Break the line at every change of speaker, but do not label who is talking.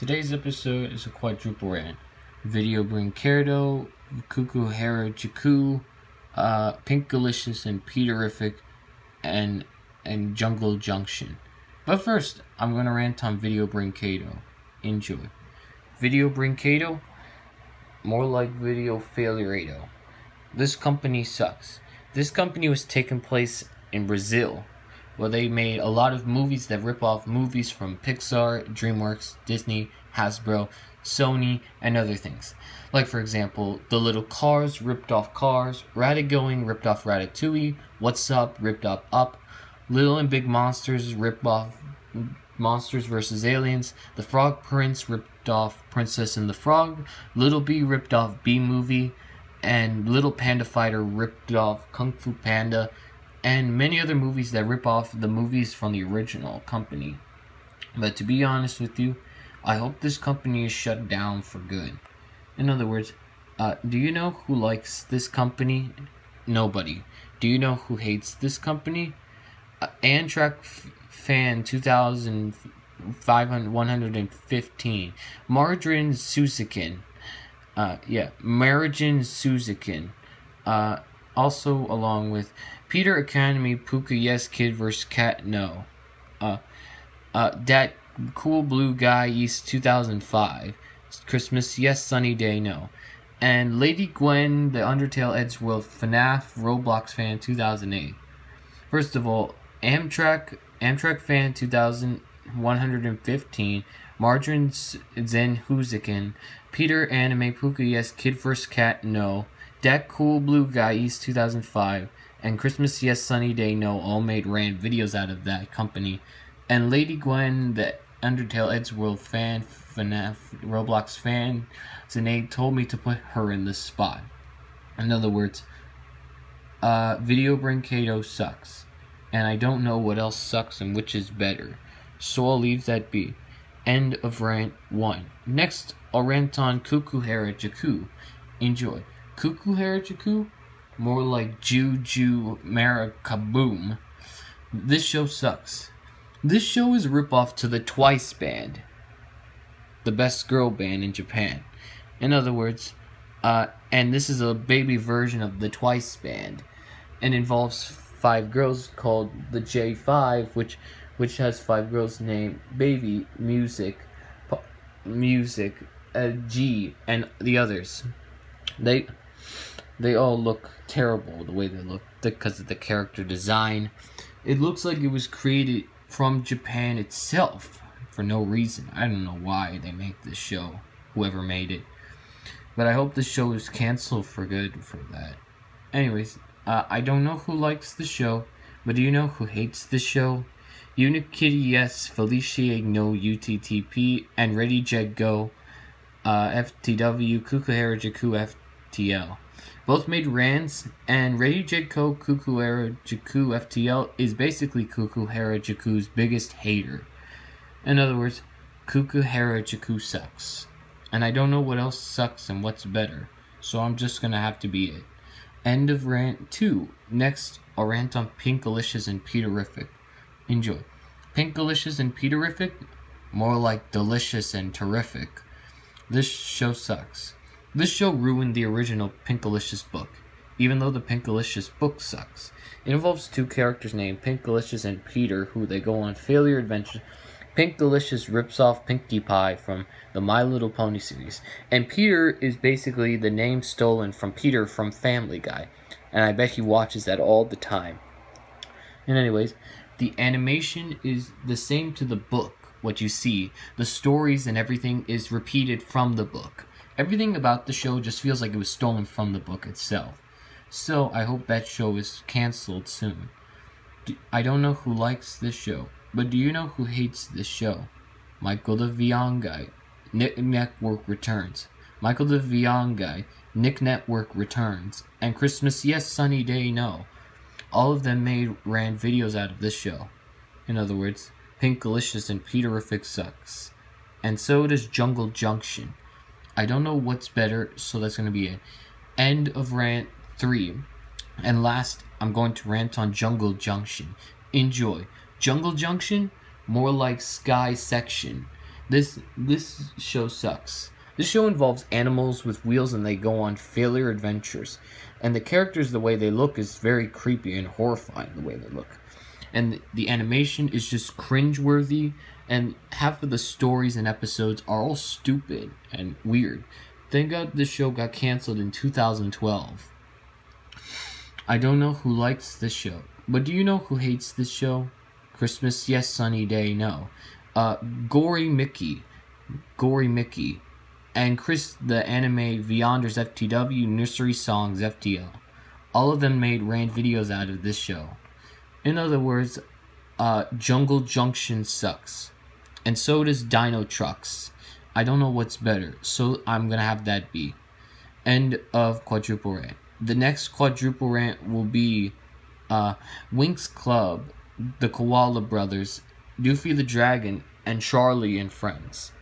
Today's episode is a quadruple rant. Video Brinquedo, Kuu Kuu Harajuku, uh, Pinkalicious, and Peterrific, and and Jungle Junction. But first, I'm gonna rant on Video Brinquedo. Enjoy. Video Brinquedo, more like Video Failurado. This company sucks. This company was taking place in Brazil, where they made a lot of movies that rip off movies from Pixar, DreamWorks, Disney, Hasbro, Sony, and other things. Like, for example, The Little Cars ripped off Cars, Ratatoing ripped off Ratatouille, What's Up ripped off Up, Little and Big Monsters ripped off Monsters vs. Aliens, The Frog Prince ripped off Princess and the Frog, Little Bee ripped off Bee Movie, and Little Panda Fighter ripped off Kung Fu Panda, and many other movies that rip off the movies from the original company. But to be honest with you, I hope this company is shut down for good. In other words, uh, do you know who likes this company? Nobody. Do you know who hates this company? Uh, Amtrak fan 2515. Margarine Suzukin. Uh, yeah, Margarine Susikin. Uh, also along with Peter Academy, Puka Yes Kid vs. Cat No. Uh, uh, that Cool Blue Guy East 2005. Christmas Yes Sunny Day No. And Lady Gwen, the Undertale Edgeworld FNAF Roblox fan 2008. First of all, Amtrak Amtrak fan 2115. Margarine Zen Huzikin. Peter Anime Puka Yes Kid vs. Cat No. That Cool Blue Guy East 2005 and Christmas Yes Sunny Day No all made ran videos out of that company. And Lady Gwen, the Undertale Edgeworld fan, FNAF Roblox fan, Zane told me to put her in this spot. In other words, uh, Video Brinquedo sucks. And I don't know what else sucks and which is better. So I'll leave that be. End of rant 1. Next, I'll rant on Kuu Kuu Harajuku. Enjoy. Kuu Kuu Harajuku? More like Juju Marakaboom. This show sucks. This show is ripoff to the Twice band, the best girl band in Japan. In other words, uh, and this is a baby version of the Twice band, and involves five girls called the J5, which which has five girls named Baby, Music, Music, uh, G, and the others. They they all look terrible the way they look because of the character design. It looks like it was created from Japan itself for no reason. I don't know why they make this show, whoever made it. But I hope the show is canceled for good for that. Anyways, uh, I don't know who likes the show, but do you know who hates the show? Unikitty yes, Felicia no UTTP, and Ready Jet Go, uh, FTW, Kuu Kuu Harajuku FTL. Both made rants, and Ready Go Kuu Kuu Harajuku FTL is basically Kuu Kuu Harajuku's biggest hater. In other words, Kuu Kuu Harajuku sucks. And I don't know what else sucks and what's better, so I'm just gonna have to be it. End of rant 2. Next, I'll rant on Pinkalicious and Peterrific. Enjoy. Pinkalicious and Peterrific? More like delicious and terrific. This show sucks. This show ruined the original Pinkalicious book, even though the Pinkalicious book sucks. It involves two characters named Pinkalicious and Peter, who they go on failure adventures. Pinkalicious rips off Pinkie Pie from the My Little Pony series, and Peter is basically the name stolen from Peter from Family Guy, and I bet he watches that all the time. And anyways, the animation is the same to the book. What you see, the stories and everything is repeated from the book. Everything about the show just feels like it was stolen from the book itself. So I hope that show is canceled soon. I don't know who likes this show, but do you know who hates this show? Michael the Vion guy. Nick Network returns. Michael the Vion guy. Nick Network returns. And Christmas Yes Sunny Day No. All of them made ran videos out of this show. In other words, Pinkalicious and Peterrific sucks. And so does Jungle Junction. I don't know what's better, so that's gonna be it. End of rant three. And last, I'm going to rant on Jungle Junction. Enjoy. Jungle Junction, more like Sky Section. This this show sucks. This show involves animals with wheels and they go on failure adventures. And the characters, the way they look, is very creepy and horrifying the way they look. And the animation is just cringeworthy, and half of the stories and episodes are all stupid and weird. Thank God this show got canceled in 2012. I don't know who likes this show, but do you know who hates this show? Christmas, yes, sunny day, no. Uh, Gory Mickey. Gory Mickey and Chris the anime Vyonders FTW Nursery Songs FTL. All of them made rant videos out of this show. In other words, uh, Jungle Junction sucks. And so does Dino Trucks. I don't know what's better, so I'm gonna have that be. End of quadruple rant. The next quadruple rant will be uh, Winx Club, the Koala Brothers, Doofy the Dragon, and Charlie and Friends.